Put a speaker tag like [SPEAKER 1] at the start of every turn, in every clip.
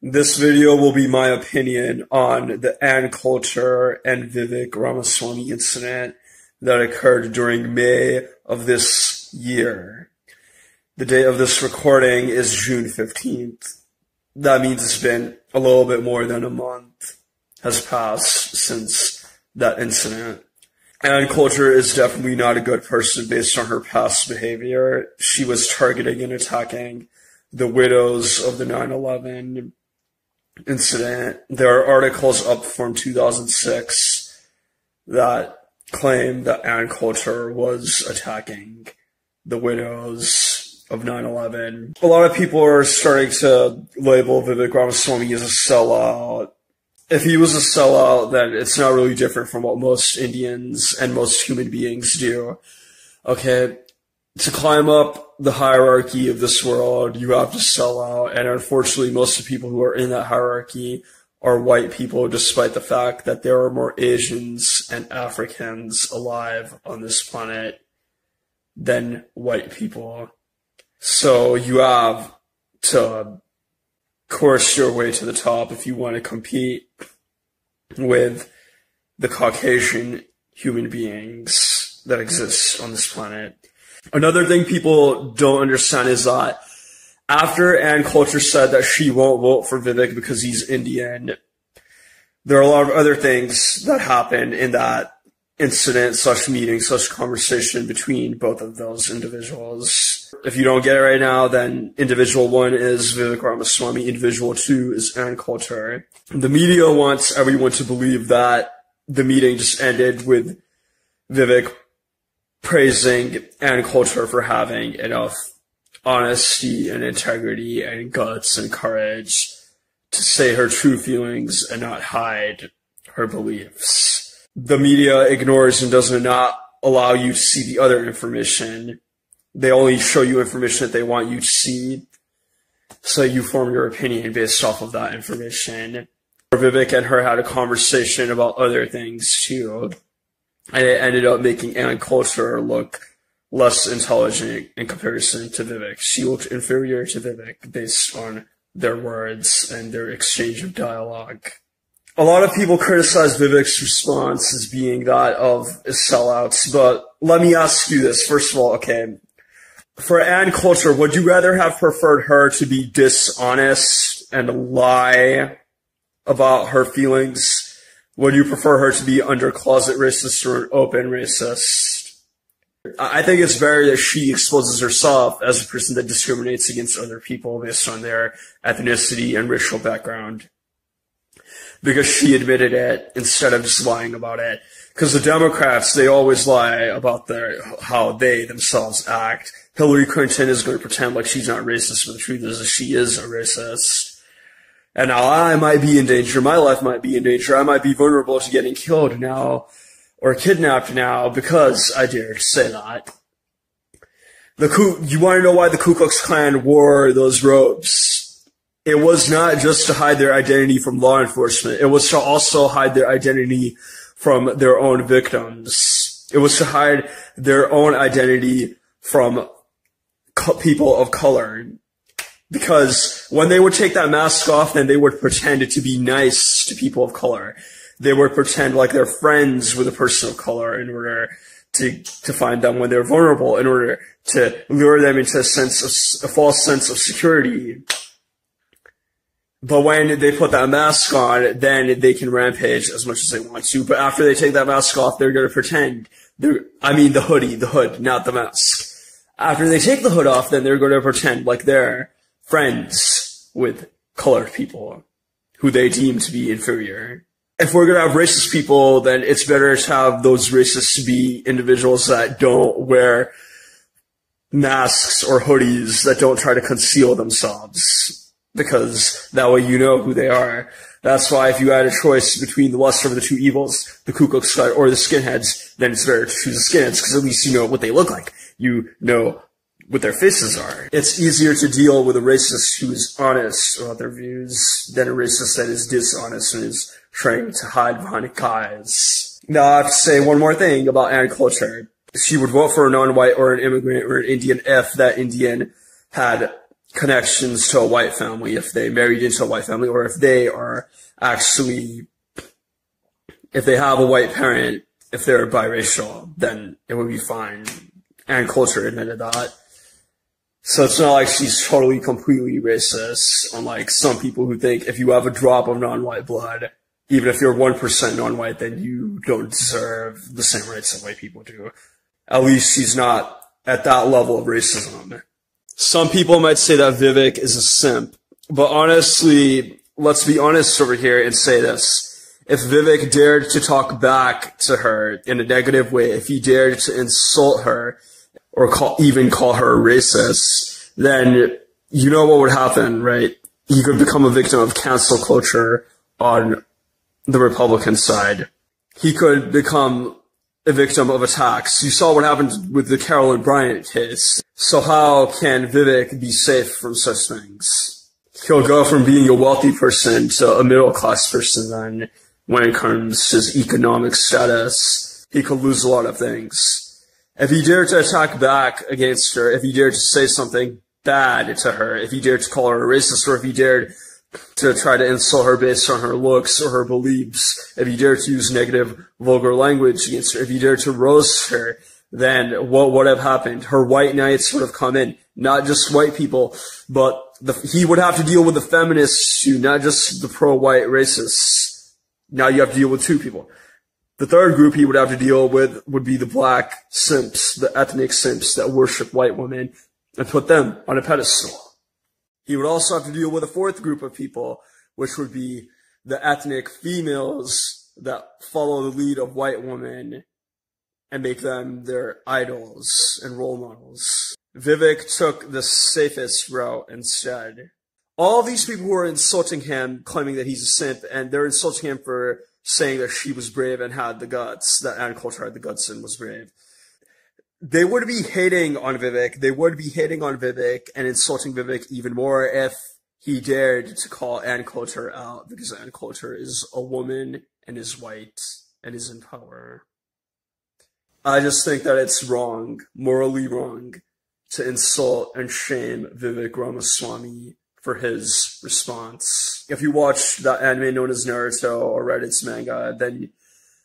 [SPEAKER 1] This video will be my opinion on the Ann Coulter and Vivek Ramaswamy incident that occurred during May of this year. The day of this recording is June 15th. That means it's been a little bit more than a month has passed since that incident. Ann Coulter is definitely not a good person based on her past behavior. She was targeting and attacking the widows of the 9-11 incident. There are articles up from 2006 that claim that Ann Coulter was attacking the widows of 9-11. A lot of people are starting to label Vivek Ramaswamy as a sellout if he was a sellout, then it's not really different from what most Indians and most human beings do. Okay, to climb up the hierarchy of this world, you have to sell out, and unfortunately, most of the people who are in that hierarchy are white people, despite the fact that there are more Asians and Africans alive on this planet than white people. So you have to course your way to the top if you want to compete with the Caucasian human beings that exist on this planet. Another thing people don't understand is that after Ann Coulter said that she won't vote for Vivek because he's Indian, there are a lot of other things that happen in that incident, such meeting, such conversation between both of those individuals. If you don't get it right now, then individual one is Vivek Ramaswamy, individual two is Ann Coulter. The media wants everyone to believe that the meeting just ended with Vivek praising Ann Coulter for having enough honesty and integrity and guts and courage to say her true feelings and not hide her beliefs the media ignores and does not allow you to see the other information. They only show you information that they want you to see. So you form your opinion based off of that information. Vivek and her had a conversation about other things too. And it ended up making Ann Coulter look less intelligent in comparison to Vivek. She looked inferior to Vivek based on their words and their exchange of dialogue a lot of people criticize Vivek's response as being that of sellouts, but let me ask you this. First of all, okay, for Ann Coulter, would you rather have preferred her to be dishonest and lie about her feelings? Would you prefer her to be under closet racist or open racist? I think it's better that she exposes herself as a person that discriminates against other people based on their ethnicity and racial background because she admitted it instead of just lying about it. Because the Democrats, they always lie about their how they themselves act. Hillary Clinton is going to pretend like she's not racist, but the truth is that she is a racist. And now I might be in danger. My life might be in danger. I might be vulnerable to getting killed now or kidnapped now because I dare say that. The Ku, you want to know why the Ku Klux Klan wore those robes? it was not just to hide their identity from law enforcement. It was to also hide their identity from their own victims. It was to hide their own identity from people of color. Because when they would take that mask off, then they would pretend to be nice to people of color. They would pretend like they're friends with a person of color in order to, to find them when they're vulnerable, in order to lure them into a sense of, a false sense of security but when they put that mask on, then they can rampage as much as they want to. But after they take that mask off, they're going to pretend. They're, I mean, the hoodie, the hood, not the mask. After they take the hood off, then they're going to pretend like they're friends with colored people who they deem to be inferior. If we're going to have racist people, then it's better to have those racists be individuals that don't wear masks or hoodies that don't try to conceal themselves because that way you know who they are. That's why if you had a choice between the lesser of the two evils, the Ku Klux Klan or the skinheads, then it's better to choose the skinheads because at least you know what they look like. You know what their faces are. It's easier to deal with a racist who is honest about their views than a racist that is dishonest and is trying to hide behind a guise. Now I have to say one more thing about Ann Coulter. She would vote for a non-white or an immigrant or an Indian if that Indian had connections to a white family if they married into a white family or if they are actually if they have a white parent if they're biracial then it would be fine Ann Coulter admitted that so it's not like she's totally completely racist unlike some people who think if you have a drop of non-white blood even if you're 1% non-white then you don't deserve the same rights that white people do at least she's not at that level of racism some people might say that Vivek is a simp, but honestly, let's be honest over here and say this. If Vivek dared to talk back to her in a negative way, if he dared to insult her or call, even call her a racist, then you know what would happen, right? He could become a victim of cancel culture on the Republican side. He could become a victim of attacks. You saw what happened with the Carolyn Bryant case. So how can Vivek be safe from such things? He'll go from being a wealthy person to a middle class person then when it comes to his economic status. He could lose a lot of things. If he dared to attack back against her, if he dared to say something bad to her, if he dared to call her a racist, or if he dared to try to insult her based on her looks or her beliefs, if you dare to use negative, vulgar language against her, if you dare to roast her, then what would have happened? Her white knights would have come in. Not just white people, but the, he would have to deal with the feminists too, not just the pro-white racists. Now you have to deal with two people. The third group he would have to deal with would be the black simps, the ethnic simps that worship white women and put them on a pedestal. He would also have to deal with a fourth group of people, which would be the ethnic females that follow the lead of white women and make them their idols and role models. Vivek took the safest route instead. All these people who are insulting him, claiming that he's a simp, and they're insulting him for saying that she was brave and had the guts, that Ann Coulter had the guts and was brave they would be hating on Vivek. They would be hating on Vivek and insulting Vivek even more if he dared to call Ann Coulter out because Ann Coulter is a woman and is white and is in power. I just think that it's wrong, morally wrong, to insult and shame Vivek Ramaswamy for his response. If you watch that anime known as Naruto or read its manga, then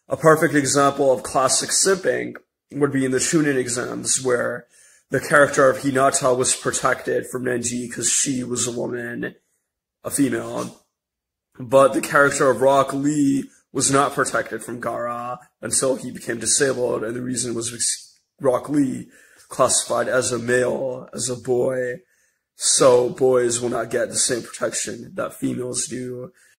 [SPEAKER 1] a perfect example of classic simping would be in the Chunin exams where the character of Hinata was protected from Nenji because she was a woman, a female. But the character of Rock Lee was not protected from Gaara until he became disabled, and the reason was Rock Lee classified as a male, as a boy, so boys will not get the same protection that females do.